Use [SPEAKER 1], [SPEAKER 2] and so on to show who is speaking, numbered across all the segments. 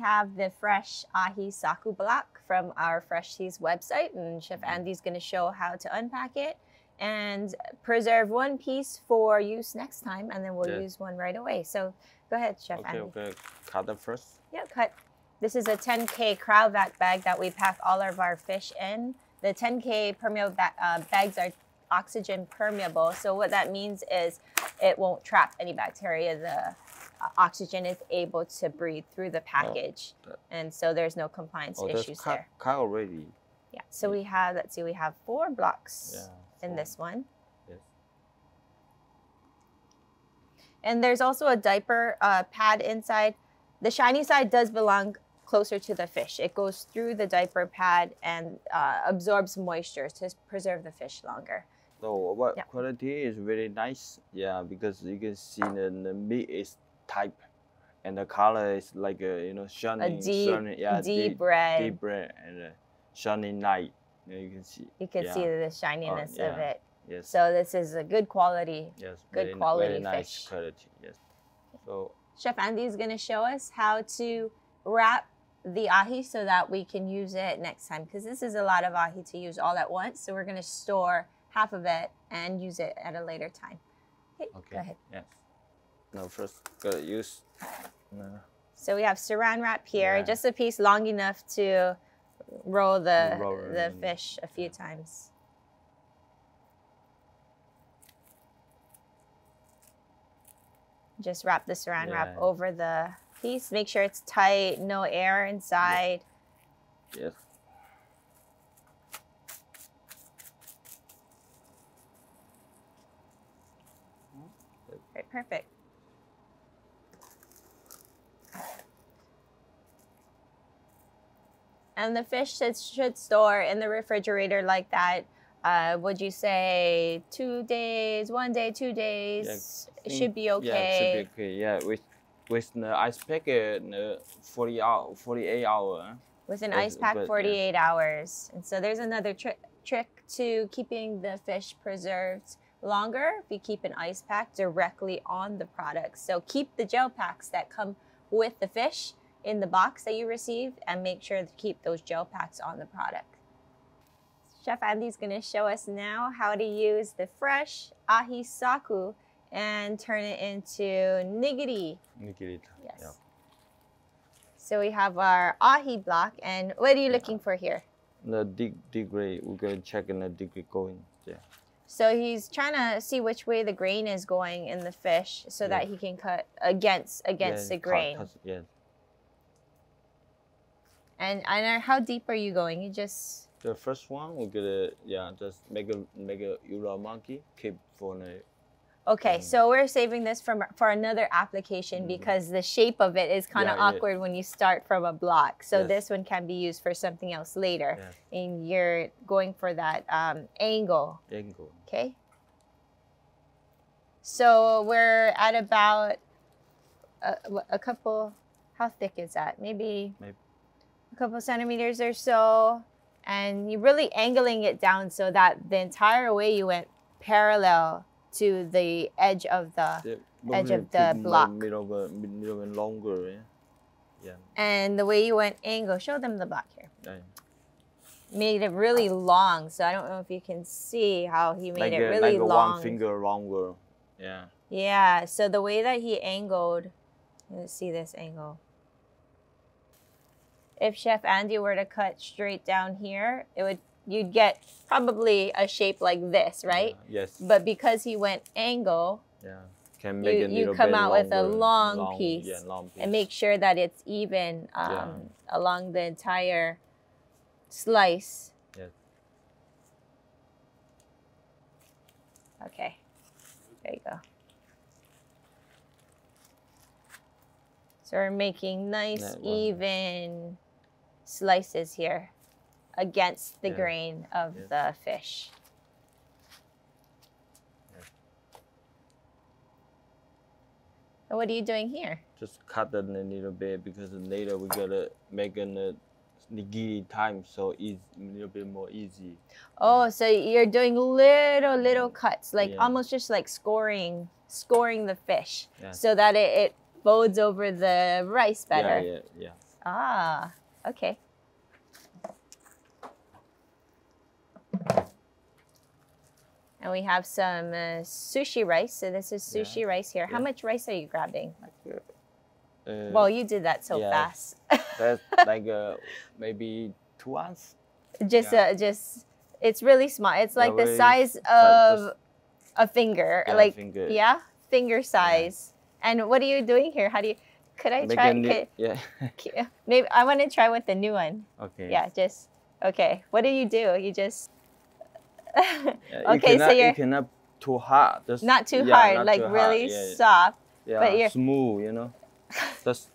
[SPEAKER 1] have the fresh ahi saku block from our Fresh Seas website, and Chef
[SPEAKER 2] Mm-hmm.
[SPEAKER 1] Andy's going to show how to unpack it and preserve one piece for use next time, and then we'll
[SPEAKER 2] Yeah.
[SPEAKER 1] use one right away. So go ahead, Chef Andy.
[SPEAKER 2] Okay,
[SPEAKER 1] Andy.
[SPEAKER 2] okay. Cut them first.
[SPEAKER 1] Yeah, cut. This is a 10K Cryovac bag that we pack all of our fish in. The 10K permeable ba- uh, bags are oxygen permeable. So what that means is it won't trap any bacteria. The oxygen is able to breathe through the package.
[SPEAKER 2] that-
[SPEAKER 1] And so there's no compliance
[SPEAKER 2] Oh,
[SPEAKER 1] issues
[SPEAKER 2] cut,
[SPEAKER 1] there.
[SPEAKER 2] cut already.
[SPEAKER 1] Yeah. So we have, let's see, we have four blocks
[SPEAKER 2] Yeah.
[SPEAKER 1] in this one.
[SPEAKER 2] Yes.
[SPEAKER 1] And there's also a diaper uh, pad inside. The shiny side does belong closer to the fish. It goes through the diaper pad and uh, absorbs moisture to preserve the fish longer.
[SPEAKER 2] So what
[SPEAKER 1] Yeah.
[SPEAKER 2] quality is very nice. Yeah, because you can see the, the meat is type, and the color is like a you know shining,
[SPEAKER 1] deep-
[SPEAKER 2] shining, yeah,
[SPEAKER 1] deep red.
[SPEAKER 2] deep red, and uh, a shining light. Yeah, you can see.
[SPEAKER 1] You can see the shininess of
[SPEAKER 2] yeah.
[SPEAKER 1] it.
[SPEAKER 2] Yes.
[SPEAKER 1] So this is a good quality.
[SPEAKER 2] yes.
[SPEAKER 1] good
[SPEAKER 2] very,
[SPEAKER 1] quality
[SPEAKER 2] very nice
[SPEAKER 1] fish.
[SPEAKER 2] quality. Yes. So
[SPEAKER 1] Chef Andy is going to show us how to wrap the ahi so that we can use it next time because this is a lot of ahi to use all at once. So we're going to store half of it and use it at a later time. Okay,
[SPEAKER 2] okay.
[SPEAKER 1] go ahead.
[SPEAKER 2] Yes. Now first gotta use. Uh,
[SPEAKER 1] So we have saran wrap here,
[SPEAKER 2] Yeah.
[SPEAKER 1] just a piece long enough to roll the
[SPEAKER 2] Roll
[SPEAKER 1] the fish a few times. Just wrap the saran wrap over the piece. Make sure it's tight, no air inside.
[SPEAKER 2] yes.
[SPEAKER 1] Right, perfect. And the fish should, should store in the refrigerator like that. Uh, would you say two days, one day, two days? it should be okay.
[SPEAKER 2] it should be okay. Yeah, with with the ice pack, uh, forty hour, forty eight hour.
[SPEAKER 1] with an
[SPEAKER 2] But-
[SPEAKER 1] ice pack
[SPEAKER 2] but, yeah.
[SPEAKER 1] 48 hours. And so there's another trick trick to keeping the fish preserved longer. If you keep an ice pack directly on the product. So keep the gel packs that come with the fish in the box that you receive and make sure to keep those gel packs on the product. Chef Andy's going to show us now how to use the fresh ahi saku and turn it into nigiri.
[SPEAKER 2] Nigiri.
[SPEAKER 1] Yes.
[SPEAKER 2] Yeah.
[SPEAKER 1] So we have our ahi block, and what are you
[SPEAKER 2] Yeah.
[SPEAKER 1] looking for here?
[SPEAKER 2] The dig degree, we're gonna check in the degree going. Yeah.
[SPEAKER 1] So he's trying to see which way the grain is going in the fish, so that he can cut against against
[SPEAKER 2] yeah,
[SPEAKER 1] the
[SPEAKER 2] cut-
[SPEAKER 1] grain.
[SPEAKER 2] cut- yeah.
[SPEAKER 1] And I know how deep are you going? You just
[SPEAKER 2] The first one, we're gonna yeah, just make a make a Euro monkey keep for the
[SPEAKER 1] okay.
[SPEAKER 2] Mm.
[SPEAKER 1] So we're saving this from for another application
[SPEAKER 2] Mhm.
[SPEAKER 1] because the shape of it is kind of
[SPEAKER 2] Yeah, yeah.
[SPEAKER 1] awkward when you start from a block. So
[SPEAKER 2] Yes.
[SPEAKER 1] this one can be used for something else later,
[SPEAKER 2] Yes.
[SPEAKER 1] and you're going for that um, angle.
[SPEAKER 2] angle.
[SPEAKER 1] Okay. So we're at about a, a couple, how thick is that? Maybe
[SPEAKER 2] Maybe.
[SPEAKER 1] A couple centimeters or so. And you're really angling it down so that the entire way you went parallel to the edge of the,
[SPEAKER 2] The
[SPEAKER 1] Edge of the block.
[SPEAKER 2] Middle of middle and longer. Yeah. Yeah.
[SPEAKER 1] and the way you went angle, show them the block here.
[SPEAKER 2] yeah.
[SPEAKER 1] Made it really long. So I don't know if you can see how he made
[SPEAKER 2] Like
[SPEAKER 1] it
[SPEAKER 2] a,
[SPEAKER 1] really
[SPEAKER 2] like a
[SPEAKER 1] long.
[SPEAKER 2] one finger longer. Yeah.
[SPEAKER 1] Yeah, so the way that he angled, let's see this angle. If Chef Andy were to cut straight down here, it would you'd get probably a shape like this, right?
[SPEAKER 2] Yeah. Yes.
[SPEAKER 1] But because he went angle,
[SPEAKER 2] yeah. Can make
[SPEAKER 1] you-
[SPEAKER 2] a
[SPEAKER 1] you come out with a
[SPEAKER 2] longer,
[SPEAKER 1] long piece
[SPEAKER 2] Yeah, long piece.
[SPEAKER 1] and make sure that it's even um,
[SPEAKER 2] Yeah.
[SPEAKER 1] along the entire slice.
[SPEAKER 2] Yes.
[SPEAKER 1] Okay, there you go. So we're making nice, even slices here against the
[SPEAKER 2] Yeah.
[SPEAKER 1] grain of
[SPEAKER 2] Yes.
[SPEAKER 1] the fish.
[SPEAKER 2] Yeah.
[SPEAKER 1] And what are you doing here?
[SPEAKER 2] Just cut it a little bit because later we gotta make an uh, nigiri time so it's a little bit more easy.
[SPEAKER 1] Oh, so you're doing little little cuts, like
[SPEAKER 2] Yeah.
[SPEAKER 1] almost just like scoring scoring the fish,
[SPEAKER 2] Yeah.
[SPEAKER 1] so that it, it folds over the rice better.
[SPEAKER 2] Yeah, yeah, yeah.
[SPEAKER 1] Ah, okay. And we have some uh, sushi rice. So this is
[SPEAKER 2] Yeah.
[SPEAKER 1] sushi rice here. How
[SPEAKER 2] Yeah.
[SPEAKER 1] much rice are you grabbing?
[SPEAKER 2] Uh,
[SPEAKER 1] Well, you did that so
[SPEAKER 2] yeah.
[SPEAKER 1] fast.
[SPEAKER 2] that's like uh, maybe two ounce.
[SPEAKER 1] just
[SPEAKER 2] Yeah.
[SPEAKER 1] uh, just it's really small. It's
[SPEAKER 2] Yeah,
[SPEAKER 1] like the size of a finger,
[SPEAKER 2] Yeah,
[SPEAKER 1] like
[SPEAKER 2] finger.
[SPEAKER 1] yeah, finger size. And what are you doing here? How do you? Could I
[SPEAKER 2] Make
[SPEAKER 1] try?
[SPEAKER 2] ni-
[SPEAKER 1] could-
[SPEAKER 2] yeah.
[SPEAKER 1] maybe I want to try with the new one.
[SPEAKER 2] okay.
[SPEAKER 1] Yeah, just okay. What do you do? You just
[SPEAKER 2] Yeah, you
[SPEAKER 1] okay, so you're
[SPEAKER 2] you cannot too hard. Just,
[SPEAKER 1] not too
[SPEAKER 2] yeah,
[SPEAKER 1] hard,
[SPEAKER 2] not
[SPEAKER 1] like
[SPEAKER 2] too
[SPEAKER 1] really
[SPEAKER 2] yeah, yeah.
[SPEAKER 1] soft.
[SPEAKER 2] Yeah,
[SPEAKER 1] but you're-
[SPEAKER 2] smooth. You know. Just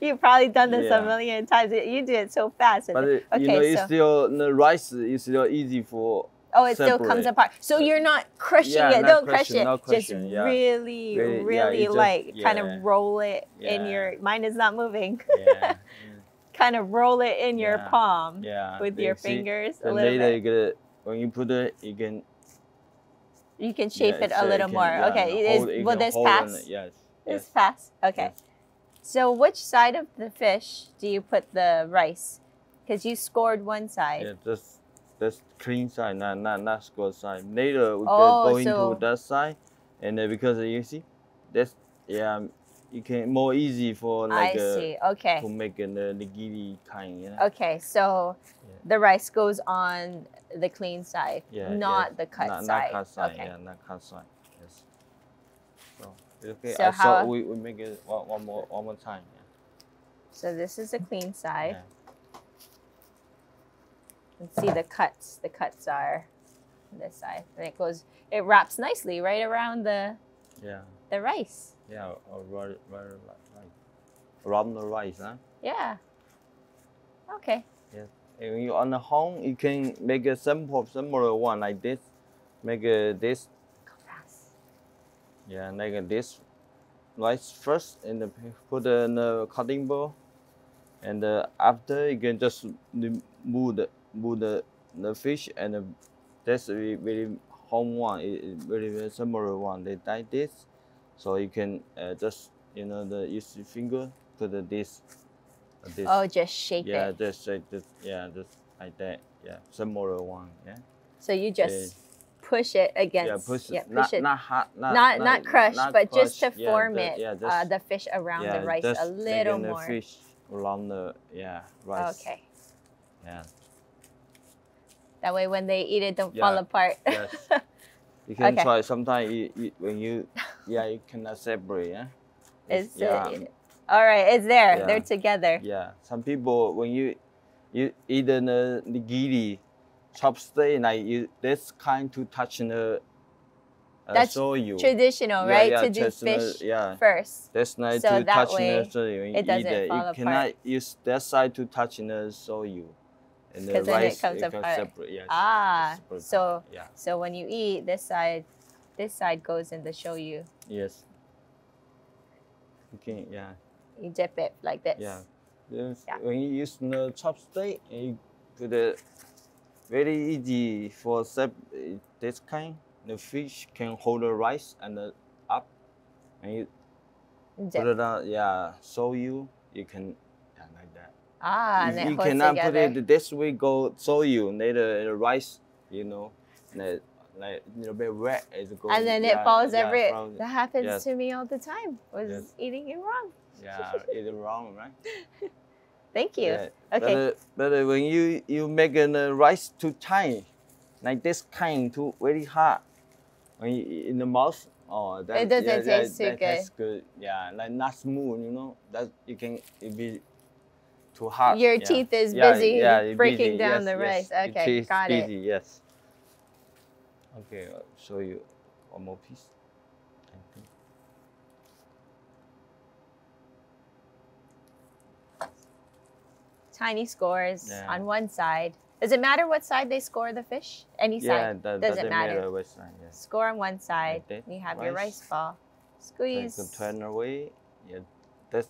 [SPEAKER 1] You've probably done this a million times. You do it so fast.
[SPEAKER 2] but uh,
[SPEAKER 1] okay,
[SPEAKER 2] you know, it's still the rice is still easy for.
[SPEAKER 1] Oh, it still comes apart. So you're not crushing
[SPEAKER 2] Yeah,
[SPEAKER 1] it.
[SPEAKER 2] not
[SPEAKER 1] Don't crush it.
[SPEAKER 2] not
[SPEAKER 1] just
[SPEAKER 2] yeah.
[SPEAKER 1] really,
[SPEAKER 2] Really- just-
[SPEAKER 1] like kind of roll it in your. Mine is not moving.
[SPEAKER 2] Yeah.
[SPEAKER 1] kind of roll it in your palm
[SPEAKER 2] yeah.
[SPEAKER 1] with your
[SPEAKER 2] see,
[SPEAKER 1] fingers a
[SPEAKER 2] Then
[SPEAKER 1] little
[SPEAKER 2] later
[SPEAKER 1] bit.
[SPEAKER 2] you get it when you put it, you can.
[SPEAKER 1] You can shape it a little
[SPEAKER 2] can-
[SPEAKER 1] more. okay,
[SPEAKER 2] hold-
[SPEAKER 1] is, will this pass?
[SPEAKER 2] it, Yes.
[SPEAKER 1] This
[SPEAKER 2] yes.
[SPEAKER 1] pass. Okay.
[SPEAKER 2] yes.
[SPEAKER 1] So which side of the fish do you put the rice? Because you scored one side.
[SPEAKER 2] Yeah, just that's clean side, not not not square side. Later we
[SPEAKER 1] Oh,
[SPEAKER 2] can go
[SPEAKER 1] so-
[SPEAKER 2] into that side, and then because you see, that's yeah, you can more easy for like
[SPEAKER 1] I
[SPEAKER 2] uh,
[SPEAKER 1] see. Okay.
[SPEAKER 2] to make a uh, nigiri kind. You know?
[SPEAKER 1] Okay. So
[SPEAKER 2] Yeah.
[SPEAKER 1] the rice goes on the clean side,
[SPEAKER 2] Yeah,
[SPEAKER 1] not
[SPEAKER 2] yes.
[SPEAKER 1] the cut
[SPEAKER 2] not,
[SPEAKER 1] side.
[SPEAKER 2] Not cut side.
[SPEAKER 1] Okay.
[SPEAKER 2] Yeah, not cut side. Yes. So okay,
[SPEAKER 1] So
[SPEAKER 2] I
[SPEAKER 1] how-
[SPEAKER 2] saw we, we make it one, one more one more time. Yeah.
[SPEAKER 1] So this is the clean side.
[SPEAKER 2] Yeah.
[SPEAKER 1] And see the cuts. The cuts are this side, and it goes. It wraps nicely right around the
[SPEAKER 2] Yeah.
[SPEAKER 1] the rice.
[SPEAKER 2] Yeah. Or right, right, right. Around the rice, huh?
[SPEAKER 1] Yeah. Okay. Yeah.
[SPEAKER 2] And when you're on the home, you can make a simple, similar one like this. Make a this,
[SPEAKER 1] Go fast.
[SPEAKER 2] yeah, like a this rice first, and then put in the cutting board. And uh, after you can just rem- move the move the, the fish, and uh, that's very very home one, it, it very very similar one. They like this, so you can uh, just you know the use your finger put the this. uh, this.
[SPEAKER 1] Oh, just shape
[SPEAKER 2] Yeah,
[SPEAKER 1] it.
[SPEAKER 2] just like this. Yeah, just like that. Yeah, similar one. Yeah.
[SPEAKER 1] So you just push it against.
[SPEAKER 2] yeah, push.
[SPEAKER 1] yeah,
[SPEAKER 2] it.
[SPEAKER 1] push
[SPEAKER 2] not,
[SPEAKER 1] it.
[SPEAKER 2] Not hot. Not
[SPEAKER 1] not not crush,
[SPEAKER 2] not
[SPEAKER 1] but just to.
[SPEAKER 2] Yeah,
[SPEAKER 1] form
[SPEAKER 2] the-
[SPEAKER 1] it,
[SPEAKER 2] Yeah, just,
[SPEAKER 1] uh, the fish around
[SPEAKER 2] yeah,
[SPEAKER 1] the rice a little more.
[SPEAKER 2] The fish around the yeah rice.
[SPEAKER 1] Okay.
[SPEAKER 2] Yeah.
[SPEAKER 1] That way, when they eat it, don't
[SPEAKER 2] Yeah,
[SPEAKER 1] fall apart.
[SPEAKER 2] Yes. You can
[SPEAKER 1] Okay.
[SPEAKER 2] try. Sometimes you, you, when you yeah you cannot separate. Yeah.
[SPEAKER 1] it's
[SPEAKER 2] yeah.
[SPEAKER 1] uh, all right. It's there.
[SPEAKER 2] Yeah.
[SPEAKER 1] They're together.
[SPEAKER 2] Yeah, some people when you you eat the nigiri chopstick, like you this kind to touch the uh,
[SPEAKER 1] That's
[SPEAKER 2] soyu.
[SPEAKER 1] Traditional, right?
[SPEAKER 2] yeah,
[SPEAKER 1] to do fish
[SPEAKER 2] yeah.
[SPEAKER 1] first.
[SPEAKER 2] That's nice
[SPEAKER 1] So
[SPEAKER 2] to
[SPEAKER 1] that
[SPEAKER 2] touch
[SPEAKER 1] way
[SPEAKER 2] the soyu when you
[SPEAKER 1] it doesn't
[SPEAKER 2] eat it.
[SPEAKER 1] fall
[SPEAKER 2] You
[SPEAKER 1] apart.
[SPEAKER 2] cannot use that side to touch the soyu. And the
[SPEAKER 1] 'Cause then it comes
[SPEAKER 2] goes
[SPEAKER 1] apart.
[SPEAKER 2] separate. Yes,
[SPEAKER 1] Ah,
[SPEAKER 2] separate
[SPEAKER 1] so-
[SPEAKER 2] yeah,
[SPEAKER 1] So when you eat, this side, this side goes in the shoyu.
[SPEAKER 2] yes. Okay, yeah.
[SPEAKER 1] You dip it like this.
[SPEAKER 2] Yeah. Yes,
[SPEAKER 1] Yeah.
[SPEAKER 2] When you use the chopstick, you put it very easy for sep- this kind. The fish can hold the rice and the up. And you
[SPEAKER 1] Dip.
[SPEAKER 2] put it out, yeah, so you you can yeah, like that.
[SPEAKER 1] Ah, and
[SPEAKER 2] you,
[SPEAKER 1] it
[SPEAKER 2] cannot
[SPEAKER 1] together.
[SPEAKER 2] put it this way. Go so you need the rice, you know, like like a little bit wet is going.
[SPEAKER 1] and then it
[SPEAKER 2] yeah,
[SPEAKER 1] falls
[SPEAKER 2] yeah,
[SPEAKER 1] every.
[SPEAKER 2] from-
[SPEAKER 1] That happens
[SPEAKER 2] yes.
[SPEAKER 1] to me all the time. Was
[SPEAKER 2] Yes.
[SPEAKER 1] eating it wrong.
[SPEAKER 2] yeah, it's wrong, right?
[SPEAKER 1] Thank you.
[SPEAKER 2] Yeah,
[SPEAKER 1] Okay.
[SPEAKER 2] But, uh, but when you you make a uh, rice too tight, like this kind too very hard, when you, in the mouth, oh, that,
[SPEAKER 1] It doesn't
[SPEAKER 2] yeah,
[SPEAKER 1] taste
[SPEAKER 2] that,
[SPEAKER 1] too
[SPEAKER 2] that tastes good. Yeah, like not smooth, you know. That you can it be too hard.
[SPEAKER 1] Your
[SPEAKER 2] yeah.
[SPEAKER 1] teeth is
[SPEAKER 2] Yeah,
[SPEAKER 1] busy
[SPEAKER 2] yeah, it
[SPEAKER 1] breaking
[SPEAKER 2] busy,
[SPEAKER 1] down
[SPEAKER 2] yes,
[SPEAKER 1] the
[SPEAKER 2] yes.
[SPEAKER 1] rice. Okay,
[SPEAKER 2] is
[SPEAKER 1] got it.
[SPEAKER 2] busy, Yes. Okay, I'll show you one more piece.
[SPEAKER 1] Tiny scores
[SPEAKER 2] Yeah.
[SPEAKER 1] on one side. Does it matter what side they score the fish? Any
[SPEAKER 2] Yeah,
[SPEAKER 1] side.
[SPEAKER 2] that
[SPEAKER 1] Doesn't matter.
[SPEAKER 2] which side. Yes.
[SPEAKER 1] Score on one side.
[SPEAKER 2] that,
[SPEAKER 1] You have your
[SPEAKER 2] rice.
[SPEAKER 1] rice ball. Squeeze.
[SPEAKER 2] to turn away. Yeah, that's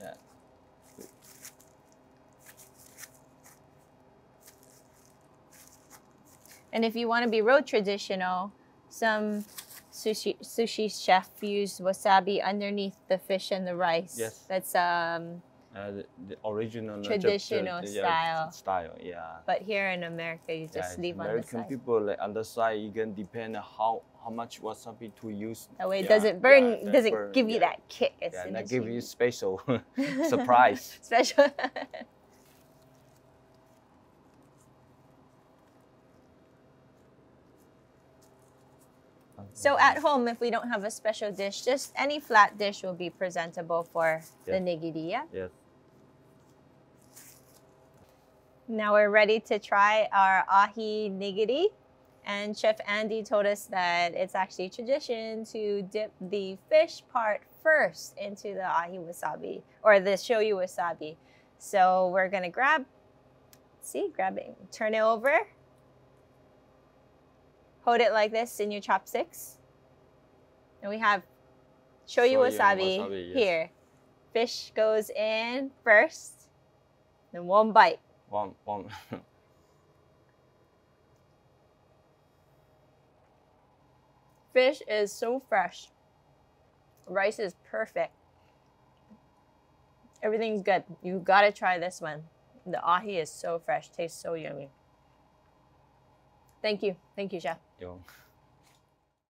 [SPEAKER 2] yeah.
[SPEAKER 1] And if you want to be real traditional, some sushi sushi chef used wasabi underneath the fish and the rice.
[SPEAKER 2] Yes.
[SPEAKER 1] That's um
[SPEAKER 2] Uh, the, the original uh, Jap-
[SPEAKER 1] Traditional
[SPEAKER 2] yeah,
[SPEAKER 1] style.
[SPEAKER 2] Style, yeah.
[SPEAKER 1] but here in America you just
[SPEAKER 2] it's
[SPEAKER 1] leave on the
[SPEAKER 2] American
[SPEAKER 1] side.
[SPEAKER 2] people like on the side, you can depend on how how much wasabi to use.
[SPEAKER 1] That way it
[SPEAKER 2] Yeah,
[SPEAKER 1] doesn't burn
[SPEAKER 2] yeah,
[SPEAKER 1] doesn't
[SPEAKER 2] burn,
[SPEAKER 1] give you
[SPEAKER 2] yeah.
[SPEAKER 1] that kick as
[SPEAKER 2] Yeah,
[SPEAKER 1] soon
[SPEAKER 2] and
[SPEAKER 1] as
[SPEAKER 2] give
[SPEAKER 1] you
[SPEAKER 2] you special surprise.
[SPEAKER 1] special So at home, if we don't have a special dish, just any flat dish will be presentable for the
[SPEAKER 2] Yes.
[SPEAKER 1] nigiri. Yeah?
[SPEAKER 2] Yes.
[SPEAKER 1] Now we're ready to try our ahi nigiri. And Chef Andy told us that it's actually tradition to dip the fish part first into the ahi wasabi or the shoyu wasabi. So we're gonna grab, see, grab it, turn it over, hold it like this in your chopsticks. And we have
[SPEAKER 2] shoyu,
[SPEAKER 1] wasabi,
[SPEAKER 2] wasabi, yes.
[SPEAKER 1] here. Fish goes in first, then one bite.
[SPEAKER 2] One one.
[SPEAKER 1] Fish is so fresh. Rice is perfect. Everything's good. You gotta try this one. The ahi is so fresh, tastes so yummy. Thank you. Thank you, Chef.
[SPEAKER 2] Yo.